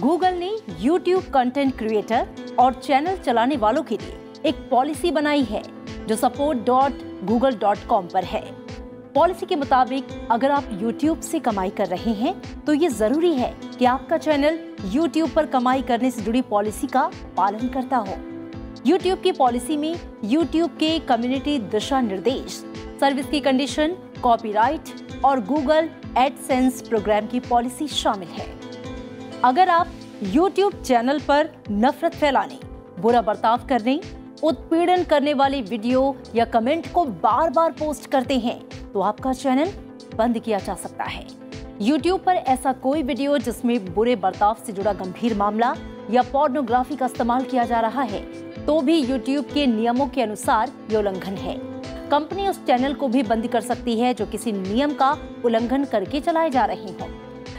Google ने YouTube content creator और channel चलाने वालों के लिए एक पॉलिसी बनाई है, जो support dot Google dot com पर है। पॉलिसी के मुताबिक, अगर आप YouTube से कमाई कर रहे हैं तो ये ज़रूरी है कि आपका चैनल YouTube पर कमाई करने से जुड़ी पॉलिसी का पालन करता हो। YouTube की पॉलिसी में YouTube के कम्युनिटी दिशा निर्देश सर्विस की कंडीशन कॉपीराइट और गूगल एडसेंस प्रोग्राम की पॉलिसी शामिल है। अगर आप YouTube चैनल पर नफरत फैलाने, बुरा बर्ताव करने, उत्पीड़न करने वाली वीडियो या कमेंट को बार बार पोस्ट करते हैं तो आपका चैनल बंद किया जा सकता है। YouTube पर ऐसा कोई वीडियो जिसमें बुरे बर्ताव से जुड़ा गंभीर मामला या पोर्नोग्राफी का इस्तेमाल किया जा रहा है तो भी YouTube के नियमों के अनुसार ये उल्लंघन है। कंपनी उस चैनल को भी बंद कर सकती है जो किसी नियम का उल्लंघन करके चलाए जा रहे हों।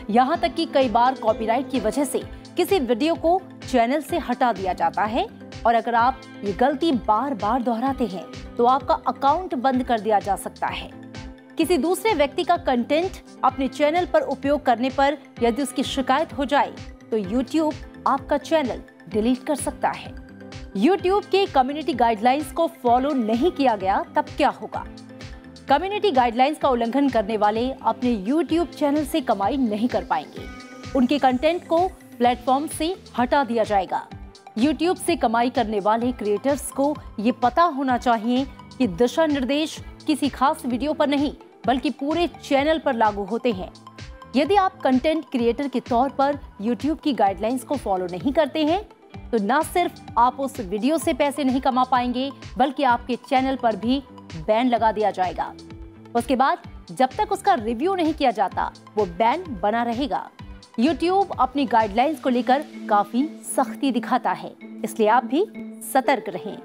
यहाँ तक कि कई बार कॉपीराइट की वजह से किसी वीडियो को चैनल से हटा दिया जाता है। और अगर आप ये गलती बार बार दोहराते हैं तो आपका अकाउंट बंद कर दिया जा सकता है। किसी दूसरे व्यक्ति का कंटेंट अपने चैनल पर उपयोग करने पर यदि उसकी शिकायत हो जाए तो YouTube आपका चैनल डिलीट कर सकता है। YouTube के कम्युनिटी गाइडलाइंस को फॉलो नहीं किया गया, तब क्या होगा? कम्युनिटी गाइडलाइंस का उल्लंघन करने वाले अपने YouTube चैनल से कमाई नहीं कर पाएँगे। उनके कंटेंट को प्लेटफॉर्म से हटा दिया जाएगा। YouTube से कमाई करने वाले क्रिएटर्स को ये पता होना चाहिए कि दिशा निर्देश किसी खास वीडियो पर नहीं, बल्कि पूरे चैनल पर लागू होते हैं। यदि आप कंटेंट क्रिएटर के तौर पर YouTube की गाइडलाइंस को फॉलो नहीं करते हैं तो न सिर्फ़ आप उस वीडियो से पैसे नहीं कमा पाएँगे, बल्कि आपके चैनल पर भी बैन लगा दिया जाएगा। उसके बाद जब तक उसका रिव्यू नहीं किया जाता, वो बैन बना रहेगा। यूट्यूब अपनी गाइडलाइंस को लेकर काफ़ी सख्ती दिखाता है, इसलिए आप भी सतर्क रहें।